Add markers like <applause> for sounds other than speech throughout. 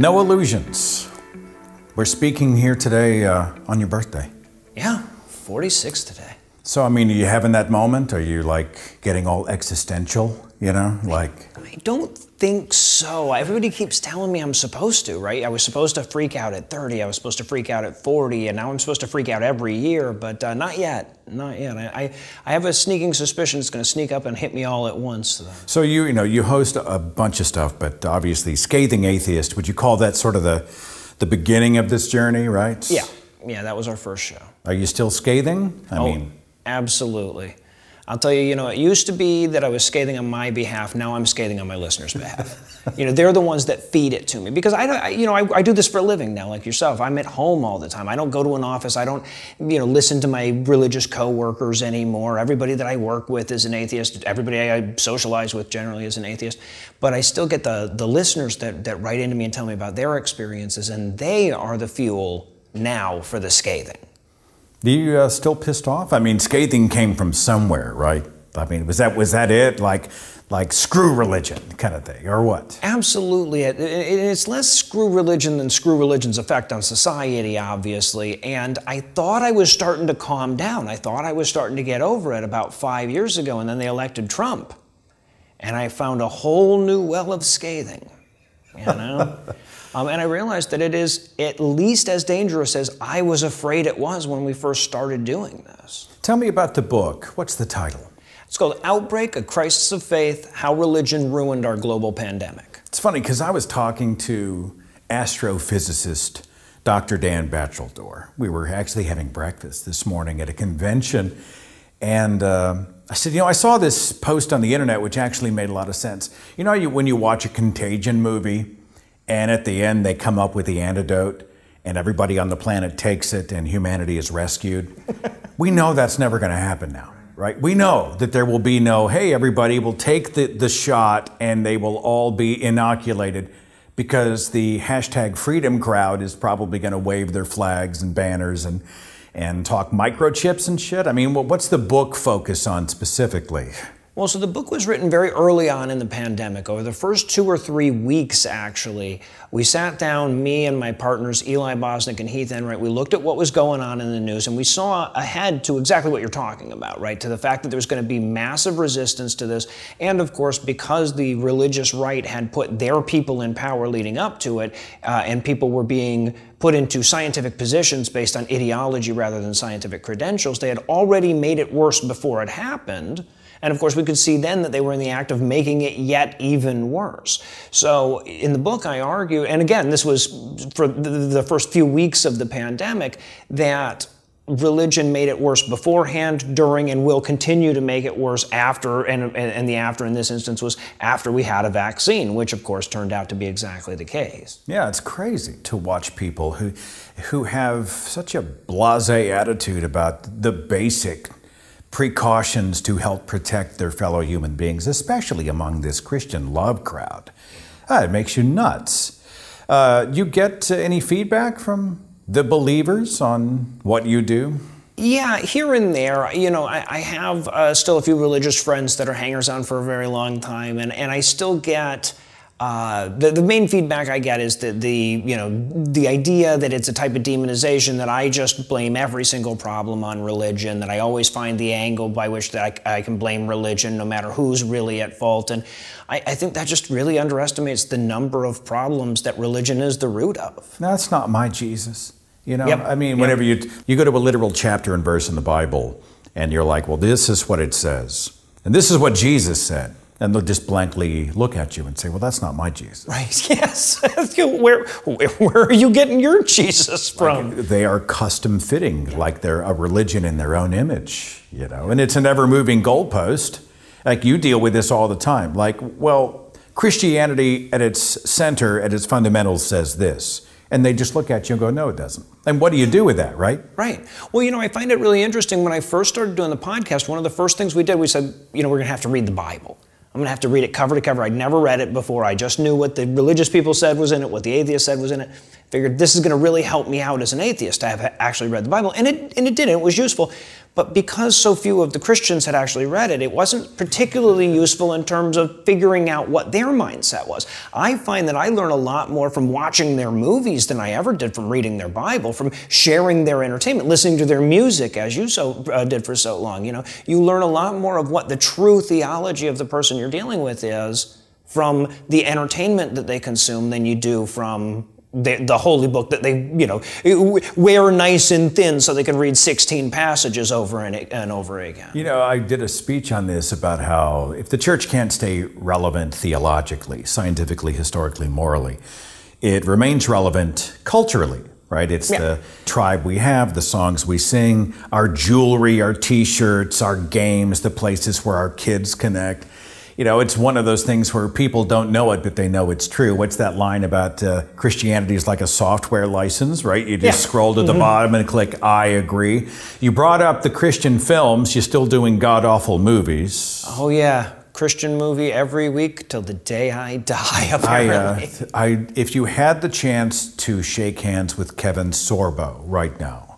Noah Lugeons. We're speaking here today uh, on your birthday. Yeah, 46 today. So, I mean, are you having that moment? Are you like getting all existential? You know, like. I don't think so. Everybody keeps telling me I'm supposed to, right? I was supposed to freak out at 30, I was supposed to freak out at 40, and now I'm supposed to freak out every year, but uh, not yet. Not yet. I, I, I, have a sneaking suspicion it's going to sneak up and hit me all at once. Though. So, you, you know, you host a bunch of stuff, but obviously, Scathing Atheist, would you call that sort of the, the beginning of this journey, right? Yeah. Yeah, that was our first show. Are you still scathing? I oh, mean, absolutely. I'll tell you, you know, it used to be that I was scathing on my behalf. Now I'm scathing on my listeners' behalf. <laughs> you know, they're the ones that feed it to me because I, I you know, I, I, do this for a living now, like yourself. I'm at home all the time. I don't go to an office. I don't, you know, listen to my religious coworkers anymore. Everybody that I work with is an atheist. Everybody I socialize with generally is an atheist. But I still get the the listeners that that write into me and tell me about their experiences, and they are the fuel now for the scathing. Are you uh, still pissed off? I mean, scathing came from somewhere, right? I mean, was that was that it? Like, like screw religion kind of thing, or what? Absolutely. It, it, it's less screw religion than screw religion's effect on society, obviously. And I thought I was starting to calm down. I thought I was starting to get over it about five years ago, and then they elected Trump, and I found a whole new well of scathing. You know. <laughs> Um, and I realized that it is at least as dangerous as I was afraid it was when we first started doing this. Tell me about the book. What's the title? It's called Outbreak A Crisis of Faith How Religion Ruined Our Global Pandemic. It's funny because I was talking to astrophysicist Dr. Dan Batcheldor. We were actually having breakfast this morning at a convention. And uh, I said, you know, I saw this post on the internet which actually made a lot of sense. You know, you, when you watch a contagion movie, and at the end, they come up with the antidote, and everybody on the planet takes it, and humanity is rescued. we know that's never going to happen now, right? We know that there will be no, hey, everybody will take the, the shot and they will all be inoculated because the hashtag freedom crowd is probably going to wave their flags and banners and, and talk microchips and shit. I mean, what's the book focus on specifically? Well, so the book was written very early on in the pandemic. Over the first two or three weeks, actually, we sat down, me and my partners, Eli Bosnick and Heath Enright, we looked at what was going on in the news and we saw ahead to exactly what you're talking about, right? To the fact that there's going to be massive resistance to this. And of course, because the religious right had put their people in power leading up to it, uh, and people were being put into scientific positions based on ideology rather than scientific credentials, they had already made it worse before it happened. And of course, we could see then that they were in the act of making it yet even worse. So in the book, I argue, and again, this was for the first few weeks of the pandemic, that religion made it worse beforehand, during, and will continue to make it worse after. And, and, the after in this instance was after we had a vaccine, which of course turned out to be exactly the case. Yeah, it's crazy to watch people who, who have such a blase attitude about the basic precautions to help protect their fellow human beings, especially among this Christian love crowd. Ah, it makes you nuts. Uh, you get uh, any feedback from the believers on what you do? Yeah, here and there. You know, I, I have uh, still a few religious friends that are hangers on for a very long time, and, and I still get uh, the, the main feedback I get is that the, you know, the idea that it's a type of demonization that I just blame every single problem on religion, that I always find the angle by which that I, I can blame religion no matter who's really at fault. And I, I, think that just really underestimates the number of problems that religion is the root of. That's not my Jesus. You know, yep. I mean, whenever yep. you, you go to a literal chapter and verse in the Bible and you're like, well, this is what it says. And this is what Jesus said. And they'll just blankly look at you and say, well, that's not my Jesus. Right, <laughs> yes. <laughs> where, where, are you getting your Jesus from? Like they are custom fitting, like they're a religion in their own image, you know. And it's an ever moving goalpost. Like you deal with this all the time. Like, well, Christianity at its center, at its fundamentals, says this. And they just look at you and go, no, it doesn't. And what do you do with that, right? Right. Well, you know, I find it really interesting. When I first started doing the podcast, one of the first things we did, we said, you know, we're going to have to read the Bible. I'm going to have to read it cover to cover. I'd never read it before. I just knew what the religious people said was in it, what the atheist said was in it. Figured this is going to really help me out as an atheist. I have actually read the Bible, and it, and it did. It was useful. But because so few of the Christians had actually read it, it wasn't particularly useful in terms of figuring out what their mindset was. I find that I learn a lot more from watching their movies than I ever did from reading their Bible, from sharing their entertainment, listening to their music, as you so uh, did for so long. You know, you learn a lot more of what the true theology of the person you're dealing with is from the entertainment that they consume than you do from the, the, holy book that they, you know, wear nice and thin so they can read 16 passages over and, and over again. You know, I did a speech on this about how if the church can't stay relevant theologically, scientifically, historically, morally, it remains relevant culturally, right? It's yeah. the tribe we have, the songs we sing, our jewelry, our t shirts, our games, the places where our kids connect you know, it's one of those things where people don't know it, but they know it's true. What's that line about uh, Christianity is like a software license, right? You just yeah. scroll to the mm-hmm. bottom and click I agree. You brought up the Christian films, you're still doing god awful movies. Oh, yeah. Christian movie every week till the day I die, apparently. I, uh, I, if you had the chance to shake hands with Kevin Sorbo right now,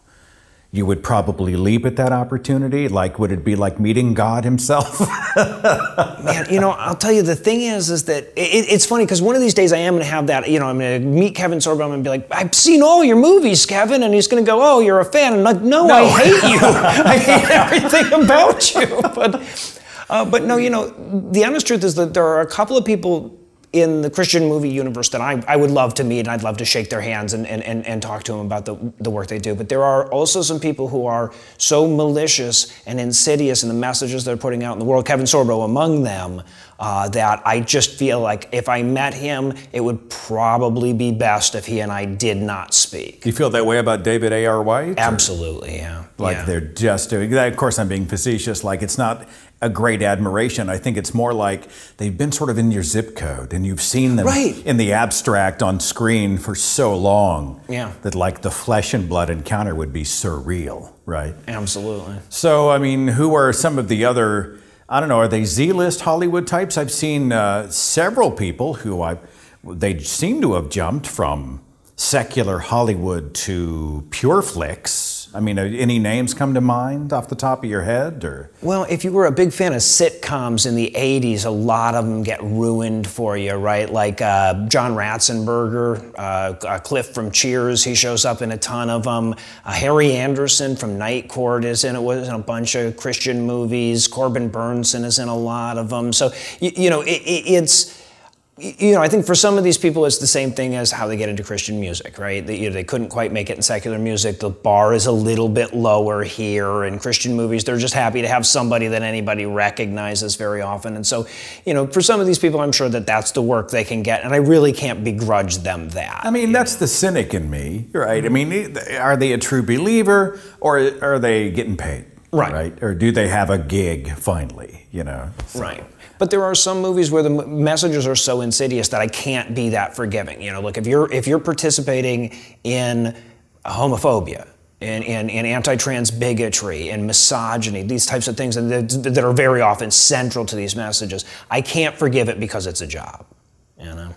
you would probably leap at that opportunity? Like, would it be like meeting God Himself? <laughs> Man, you know, I'll tell you, the thing is, is that it, it's funny because one of these days I am going to have that, you know, I'm going to meet Kevin Sorbo and be like, I've seen all your movies, Kevin. And he's going to go, Oh, you're a fan. And I'm like, No, no. I hate you. <laughs> <laughs> I hate everything about you. But, uh, but no, you know, the honest truth is that there are a couple of people in the Christian movie universe that I, I would love to meet and I'd love to shake their hands and, and, and, and talk to them about the, the work they do. But there are also some people who are so malicious and insidious in the messages they're putting out in the world, Kevin Sorbo among them, uh, that I just feel like if I met him, it would probably be best if he and I did not speak. You feel that way about David A.R. White? Absolutely, yeah. Like yeah. they're just doing, that. of course, I'm being facetious, like it's not a great admiration. I think it's more like they've been sort of in your zip code and you've seen them right. in the abstract on screen for so long yeah. that like the flesh and blood encounter would be surreal, right? Absolutely. So, I mean, who are some of the other, I don't know, are they Z-list Hollywood types? I've seen uh, several people who I, they seem to have jumped from secular Hollywood to Pure Flix I mean, any names come to mind off the top of your head, or? Well, if you were a big fan of sitcoms in the '80s, a lot of them get ruined for you, right? Like uh, John Ratzenberger, uh, uh, Cliff from Cheers, he shows up in a ton of them. Uh, Harry Anderson from Night Court is in it. Was in a bunch of Christian movies. Corbin Bernsen is in a lot of them. So you, you know, it, it, it's you know, I think for some of these people, it's the same thing as how they get into Christian music, right? They, you know, they couldn't quite make it in secular music. The bar is a little bit lower here. In Christian movies, they're just happy to have somebody that anybody recognizes very often. And so, you know, for some of these people, I'm sure that that's the work they can get. And I really can't begrudge them that. I mean, that's know? the cynic in me, right? I mean, are they a true believer or are they getting paid? Right. Right. Or do they have a gig finally, you know? So. Right. But there are some movies where the messages are so insidious that I can't be that forgiving. You know, look, if you're if you're participating in homophobia, and, in, in, anti-trans bigotry and misogyny, these types of things that, that are very often central to these messages. I can't forgive it because it's a job, you know.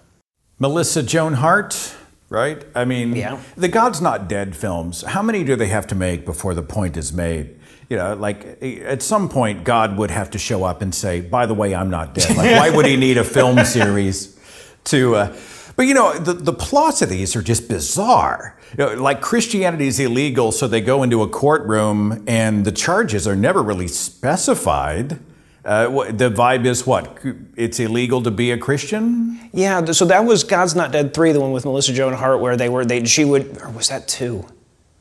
Melissa Joan Hart, right? I mean, yeah. the God's Not Dead films, how many do they have to make before the point is made? You know, like at some point, God would have to show up and say, "By the way, I'm not dead." Like, why would He need a film <laughs> series to? Uh, but you know, the, the plots of these are just bizarre. You know, like Christianity is illegal, so they go into a courtroom and the charges are never really specified. Uh, the vibe is what? It's illegal to be a Christian. Yeah, so that was God's Not Dead three, the one with Melissa Joan Hart, where they were they she would or was that two?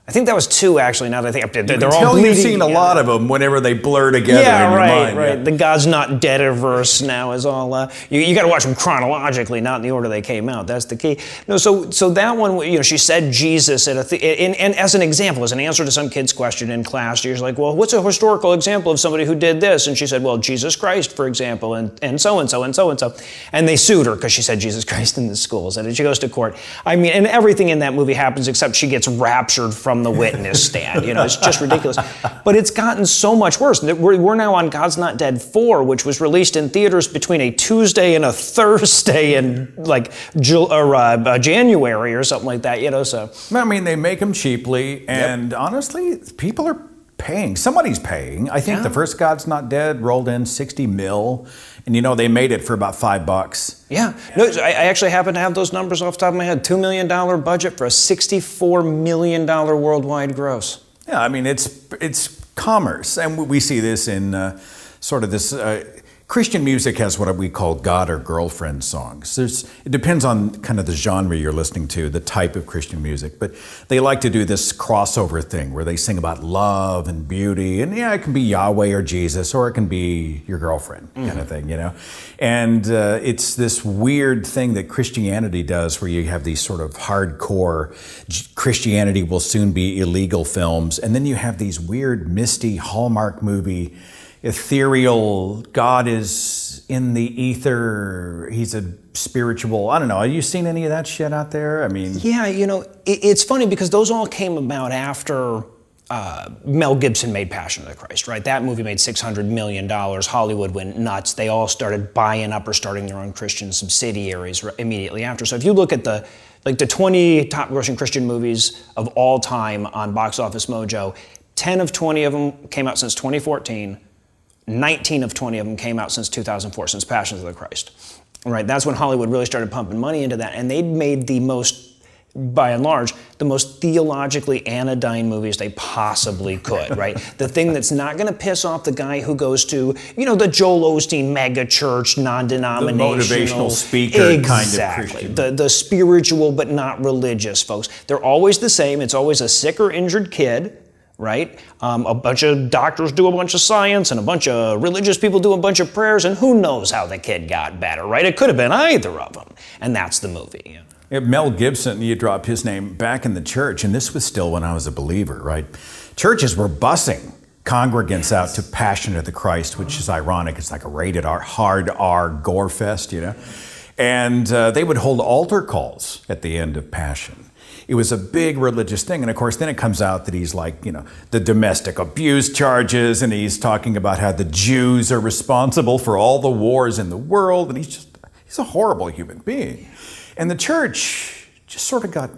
I think that was two actually. Now that I think they're, they're all bleeding. You've seen a lot of them whenever they blur together. Yeah, right, mind. right. Yeah. The God's not dead verse now is all. Uh, you, you got to watch them chronologically, not in the order they came out. That's the key. No, so so that one, you know, she said Jesus at a th- and, and as an example, as an answer to some kid's question in class, she was like, "Well, what's a historical example of somebody who did this?" And she said, "Well, Jesus Christ, for example, and and so and so and so and so." And they sued her because she said Jesus Christ in the schools, and she goes to court. I mean, and everything in that movie happens except she gets raptured from the witness stand. You know, it's just ridiculous. But it's gotten so much worse. We're, we're now on God's Not Dead 4, which was released in theaters between a Tuesday and a Thursday in like or, uh, January or something like that. You know, so. I mean, they make them cheaply, and yep. honestly, people are paying. Somebody's paying. I think Yeah. the first God's Not Dead rolled in 60 mil, and you know they made it for about five bucks. Yeah. No, I, I actually happen to have those numbers off the top of my head. $2 million budget for a $64 million worldwide gross. Yeah, I mean it's it's commerce, and we see this in uh, sort of this. Uh, Christian music has what we call God or girlfriend songs. There's, it depends on kind of the genre you're listening to, the type of Christian music, but they like to do this crossover thing where they sing about love and beauty, and yeah, it can be Yahweh or Jesus, or it can be your girlfriend, kind of thing, you know. And uh, it's this weird thing that Christianity does, where you have these sort of hardcore Christianity will soon be illegal films, and then you have these weird, misty Hallmark movie ethereal god is in the ether he's a spiritual i don't know have you seen any of that shit out there i mean Yeah, you know, it, it's funny because those all came about after uh, Mel Gibson made Passion of the Christ, right? That movie made $600 million. Hollywood went nuts. They all started buying up or starting their own Christian subsidiaries immediately after. So if you look at the like the 20 top grossing Christian movies of all time on Box Office Mojo, 10 of 20 of them came out since 2014. 19 of 20 of them came out since 2004, since Passions of the Christ. Right, that's when Hollywood really started pumping money into that, and they'd made the most, by and large, the most theologically anodyne movies they possibly could. <laughs> Right, the thing that's not going to piss off the guy who goes to, you know, the Joel Osteen mega church, non-denominational, motivational speaker kind of. Christian. The the spiritual but not religious folks. They're always the same. It's always a sick or injured kid right? Um, a bunch of doctors do a bunch of science, and a bunch of religious people do a bunch of prayers, and who knows how the kid got better, right? It could have been either of them, and that's the movie. Mel Gibson, you dropped his name back in the church, and this was still when I was a believer, right? Churches were busing congregants out to Passion of the Christ, which is ironic. It's like a rated R, hard R gore fest, you know? And uh, they would hold altar calls at the end of Passion. It was a big religious thing. And of course, then it comes out that he's like, you know, the domestic abuse charges, and he's talking about how the Jews are responsible for all the wars in the world. And he's just, he's a horrible human being. And the church just sort of got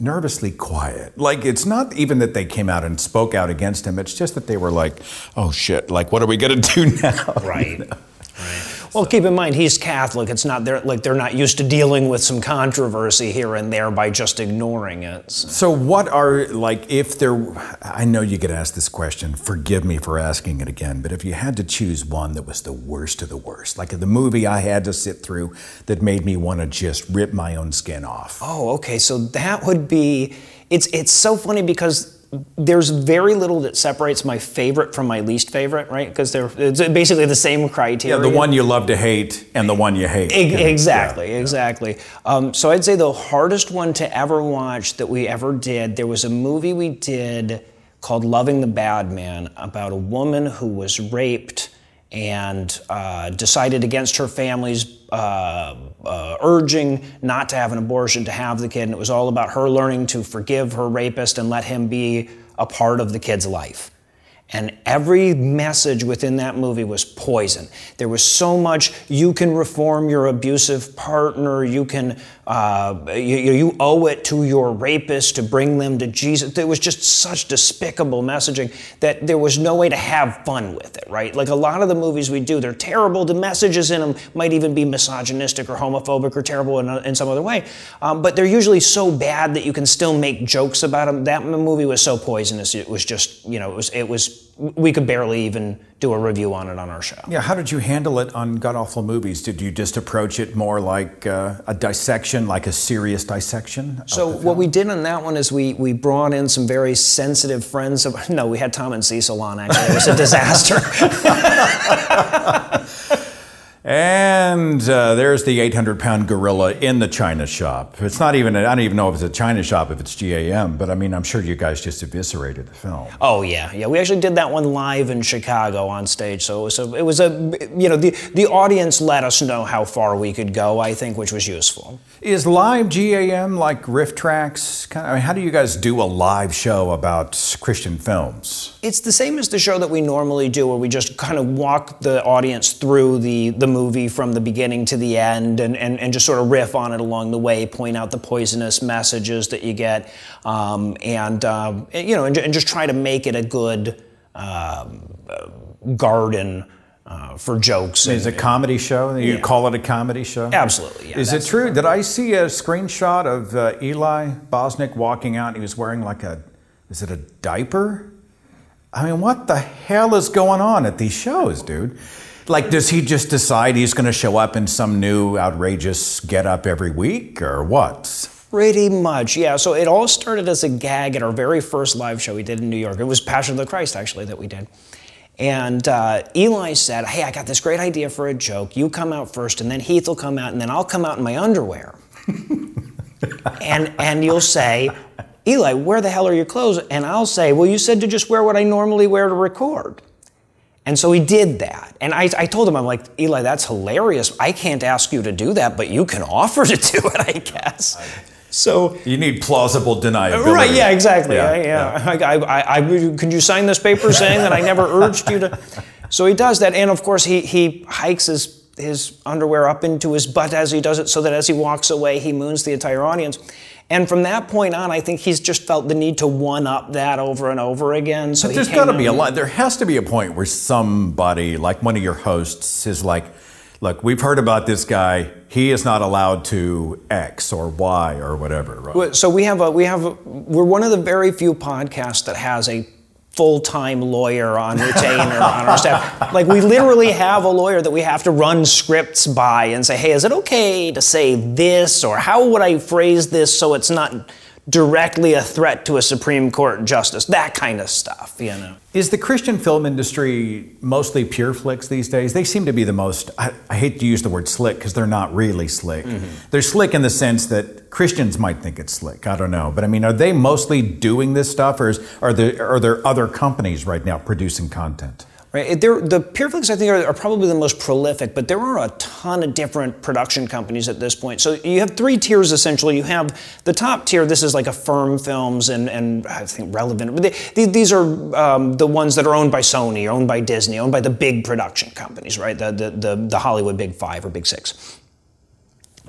nervously quiet. Like, it's not even that they came out and spoke out against him, it's just that they were like, oh shit, like, what are we going to do <laughs> now? Right. right. Well, keep in mind he's Catholic. It's not they're like they're not used to dealing with some controversy here and there by just ignoring it. So- So, what are, like, if there, I know you get asked this question, forgive me for asking it again, but if you had to choose one that was the worst of the worst, like the movie I had to sit through that made me want to just rip my own skin off. Oh, okay. So that would be it's it's so funny because there's very little that separates my favorite from my least favorite, right? Because they're it's basically the same criteria. Yeah, the one you love to hate and the one you hate. E- Yeah. Exactly, exactly. Um, so I'd say the hardest one to ever watch that we ever did, there was a movie we did called Loving the Bad Man about a woman who was raped and uh, decided against her family's uh, uh, urging not to have an abortion, to have the kid. And it was all about her learning to forgive her rapist and let him be a part of the kid's life. And every message within that movie was poison. There was so much you can reform your abusive partner, you can uh, you, you owe it to your rapist to bring them to Jesus. There was just such despicable messaging that there was no way to have fun with it, right? Like a lot of the movies we do, they're terrible. The messages in them might even be misogynistic or homophobic or terrible in, in some other way, um, but they're usually so bad that you can still make jokes about them. That movie was so poisonous. It was just, you know, it was it was we could barely even do a review on it on our show. Yeah, how did you handle it on God Awful Movies? Did you just approach it more like uh, a dissection, like a serious dissection? So what we did on that one is we we brought in some very sensitive friends. Of, <laughs> no, we had Tom and Cecil on. Actually, it was a disaster. <laughs> And uh, there's the 800 pound gorilla in the China shop. It's not even, I don't even know if it's a China shop, if it's GAM, but I mean, I'm sure you guys just eviscerated the film. oh yeah, yeah. We actually did that one live in Chicago on stage. So it was a, it was a you know the the audience let us know how far we could go. I think, which was useful. Is live GAM like RiffTrax? Kind of, I mean, how do you guys do a live show about Christian films? It's the same as the show that we normally do, where we just kind of walk the audience through the, the movie from the beginning to the end and, and, and just sort of riff on it along the way, point out the poisonous messages that you get, um, and, and, you know, and, and just try to make it a good, um, garden uh, for jokes. It's a comedy show. You Yeah. call it a comedy show. Absolutely. Yeah, Is it true? Did I see a screenshot of uh, Eli Bosnick walking out? He was wearing like a, is it a diaper? I mean, what the hell is going on at these shows, dude? Like, does he just decide he's going to show up in some new outrageous get up every week or what? Pretty much, yeah. So it all started as a gag at our very first live show we did in New York. It was Passion of the Christ, actually, that we did. And uh, Eli said, Hey, I got this great idea for a joke. You come out first, and then Heath will come out, and then I'll come out in my underwear. <laughs> and, and you'll say, Eli, where the hell are your clothes? And I'll say, Well, you said to just wear what I normally wear to record. And so he did that. And I, I told him, I'm like, Eli, that's hilarious. I can't ask you to do that, but you can offer to do it, I guess. So You need plausible deniability. Right, yeah, exactly. Yeah, I, yeah. I, I, I, could you sign this paper saying that I never <laughs> urged you to? So he does that, and of course he, he hikes his, his underwear up into his butt as he does it, so that as he walks away, he moons the entire audience. And from that point on, I think he's just felt the need to one up that over and over again. So But he there's got to be a lot. There has to be a point where somebody, like one of your hosts, is like, "Look, we've heard about this guy. He is not allowed to X or Y or whatever." Right? So we have a we have a, we're one of the very few podcasts that has a full-time lawyer on retainer <laughs> on our staff. Like we literally have a lawyer that we have to run scripts by and say, "Hey, is it okay to say this or how would I phrase this so it's not directly a threat to a Supreme Court justice?" That kind of stuff, you know. Is the Christian film industry mostly Pure Flix these days? They seem to be the most, I, I hate to use the word slick because they're not really slick. Mm-hmm. They're slick in the sense that Christians might think it's slick. I don't know. But I mean, are they mostly doing this stuff or is, are, there, are there other companies right now producing content? Right. There, the Pureflix, I think, are, are probably the most prolific, but there are a ton of different production companies at this point. So you have three tiers essentially. You have the top tier. This is like Affirm Films and, and I think Relevant. But they, these are um, the ones that are owned by Sony, owned by Disney, owned by the big production companies, right? The the the, the Hollywood Big Five or Big Six.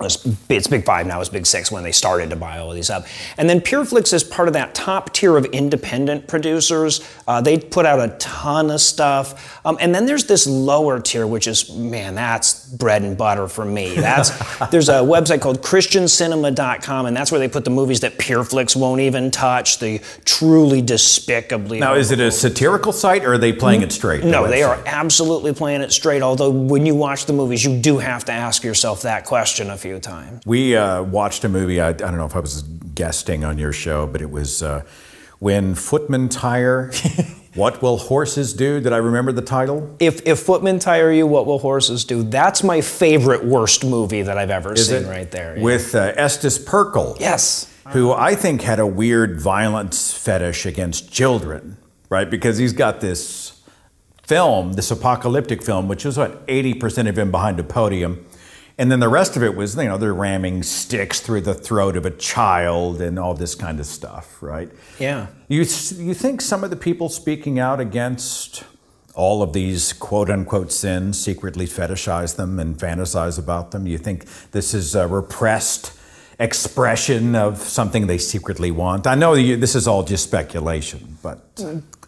It's it's Big Five now, it's Big Six when they started to buy all of these up. And then Pureflix is part of that top tier of independent producers. Uh, they put out a ton of stuff. Um, and then there's this lower tier, which is, man, that's bread and butter for me. That's <laughs> There's a website called ChristianCinema.com, and that's where they put the movies that Pureflix won't even touch, the truly despicably. Now, is it a satirical site or are they playing it straight? the No, they are absolutely playing it straight. Although when you watch the movies, you do have to ask yourself that question a few times. We uh, watched a movie. I, I don't know if I was guesting on your show, but it was uh, when Footmen Tire. <laughs> what will horses do? Did I remember the title? If if footmen tire you, what will horses do? That's my favorite worst movie that I've ever Is seen right there. yeah. With uh, Estus Pirkle. yes. Who I think had a weird violence fetish against children, right? Because he's got this film, this apocalyptic film, which was what, 80% of him behind a podium. And then the rest of it was, you know, they're ramming sticks through the throat of a child and all this kind of stuff, right? Yeah. You, you think some of the people speaking out against all of these quote unquote sins secretly fetishize them and fantasize about them? You think this is a repressed expression of something they secretly want? I know you, this is all just speculation, but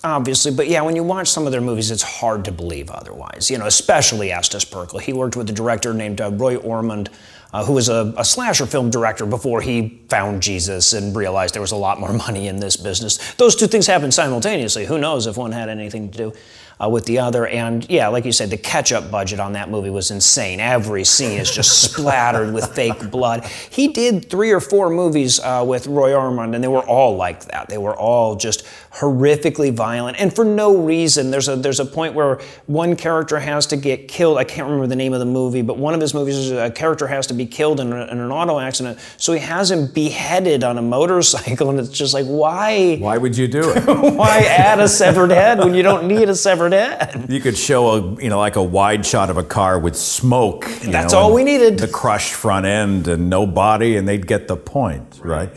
Obviously, but yeah, when you watch some of their movies, it's hard to believe otherwise. You know, especially Estus Pirkle. He worked with a director named uh, Ron Ormond, uh, who was a, a slasher film director before he found Jesus and realized there was a lot more <laughs> money in this business. Those two things happened simultaneously. Who knows if one had anything to do uh, with the other? And yeah, like you said, the ketchup budget on that movie was insane. Every scene is just <laughs> splattered with fake blood. He did three or four movies uh, with Ron Ormond, and they were all like that. They were all just horrifically violent, and for no reason. There's a there's a point where one character has to get killed. I can't remember the name of the movie, but one of his movies is a character has to be killed in, a, in an auto accident. So he has him beheaded on a motorcycle, and it's just like, why? why would you do it? <laughs> Why add a severed head when you don't need a severed You could show a you know like a wide shot of a car with smoke. you That's know, all we needed. The crushed front end and no body, and they'd get the point, right?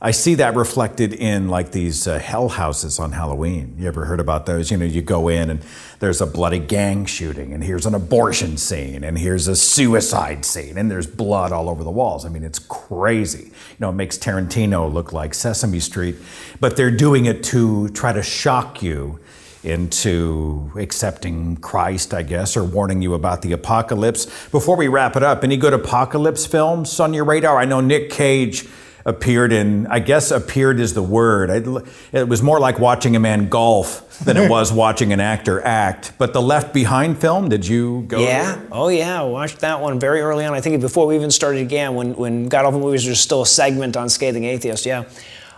I see that reflected in like these uh, hell houses on Halloween. You ever heard about those? You know, you go in and there's a bloody gang shooting, and here's an abortion scene, and here's a suicide scene, and there's blood all over the walls. I mean, it's crazy. You know, it makes Tarantino look like Sesame Street, but they're doing it to try to shock you into accepting Christ, I guess, or warning you about the apocalypse. Before we wrap it up, any good apocalypse films on your radar? I know Nick Cage appeared in, I guess appeared is the word. It was more like watching a man golf than it <laughs> was watching an actor act. But the Left Behind film, did you go? Yeah. There? Oh, yeah. I watched that one very early on. I think before we even started again, when, when God Awful Movies was still a segment on Scathing Atheist. Yeah.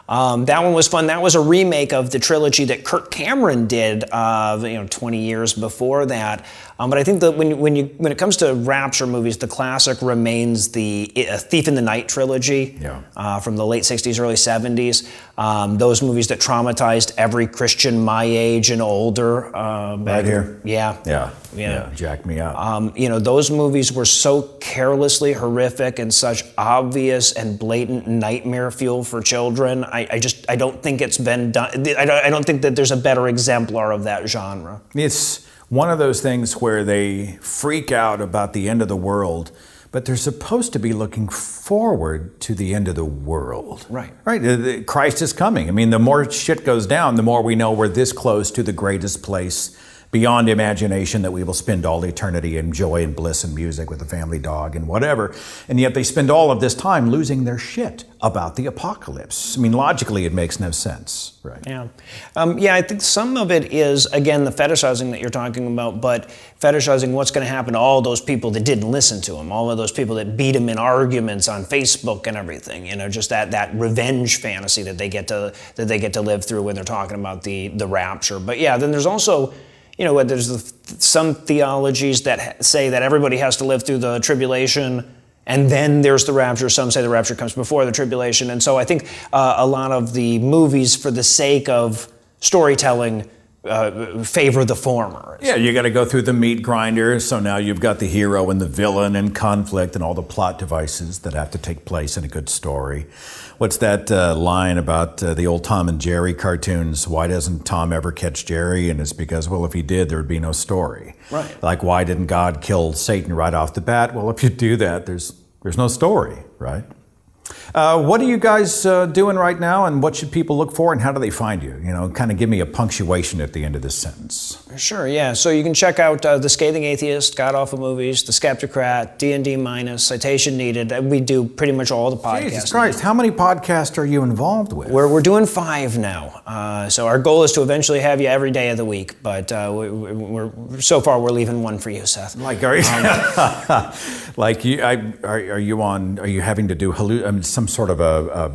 Um, that one was fun. That was a remake of the trilogy that Kirk Cameron did, uh, you know, 20 years before that. Um, but I think that when, when, you, when it comes to Rapture movies, the classic remains the uh, Thief in the Night trilogy yeah. uh, from the late 60s, early 70s. Um, those movies that traumatized every Christian my age and older. Uh, right here. Yeah. Yeah. Yeah. yeah. Jack me up. Um, you know, those movies were so carelessly horrific and such obvious and blatant nightmare fuel for children. I, I just, I don't think it's been done. I don't, I don't think that there's a better exemplar of that genre. It's one of those things where they freak out about the end of the world, but they're supposed to be looking forward to the end of the world. Right. Right. Christ is coming. I mean, the more shit goes down, the more we know we're this close to the greatest place beyond imagination that we will spend all eternity in joy and bliss and music with the family dog and whatever. And yet they spend all of this time losing their shit about the apocalypse. I mean, logically, it makes no sense, right? Yeah. Um, yeah, I think some of it is, again, the fetishizing that you're talking about, but fetishizing what's going to happen to all those people that didn't listen to him, all of those people that beat him in arguments on Facebook and everything, you know, just that, that revenge fantasy that they get to, that they get to live through when they're talking about the, the rapture. But yeah, then there's also, you know, there's some theologies that say that everybody has to live through the tribulation and then there's the rapture. Some say the rapture comes before the tribulation. And so I think uh, a lot of the movies, for the sake of storytelling, uh, favor the former. Yeah, you got to go through the meat grinder. So now you've got the hero and the villain and conflict and all the plot devices that have to take place in a good story. What's that uh, line about uh, the old Tom and Jerry cartoons? Why doesn't Tom ever catch Jerry? And it's because, well, if he did, there would be no story. Right. Like, why didn't God kill Satan right off the bat? Well, if you do that, there's there's no story, right? Uh, what are you guys uh, doing right now, and what should people look for, and how do they find you? You know, kind of give me a punctuation at the end of this sentence. Sure, yeah. So you can check out uh, The Scathing Atheist, God Awful Movies, The Skeptocrat, D&D Minus, Citation Needed. We do pretty much all the podcasts. Jesus Christ, how many podcasts are you involved with? We're, we're doing five now. Uh, so our goal is to eventually have you every day of the week, but uh, we, are so far we're leaving one for you, Seth. Like, are you, um, <laughs> like you, I, are, are, you on, are you having to do halluc- Some sort of a, a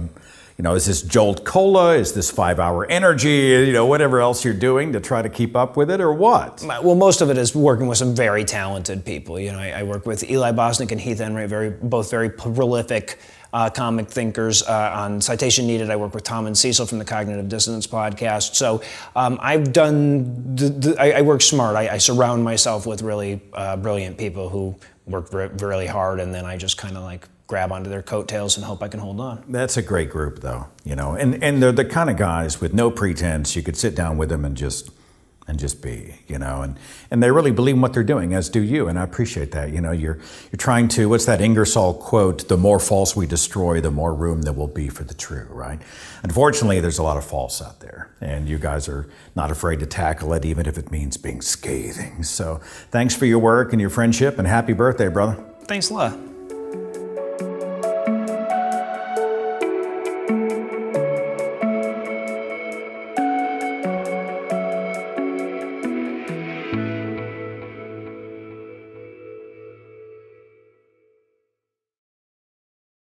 you know, is this Jolt Cola? Is this five hour energy? You know, whatever else you're doing to try to keep up with it or what? Well, most of it is working with some very talented people. You know, I, I work with Eli Bosnick and Heath Enright, very, both very prolific uh, comic thinkers. Uh, on Citation Needed, I work with Tom and Cecil from the Cognitive Dissonance podcast. So um, I've done, the, the, I, I, work smart. I, I, surround myself with really uh, brilliant people who work really hard, and then I just kind of like grab onto their coattails and hope I can hold on. That's a great group, though, you know, and and they're the kind of guys with no pretense. You could sit down with them and just and just be, you know, and and they really believe in what they're doing, as do you, and I appreciate that. You know, you're you're trying to what's that Ingersoll quote? The more false we destroy, the more room there will be for the true, right? Unfortunately, there's a lot of false out there, and you guys are not afraid to tackle it, even if it means being scathing. So, thanks for your work and your friendship, and happy birthday, brother. Thanks a lot.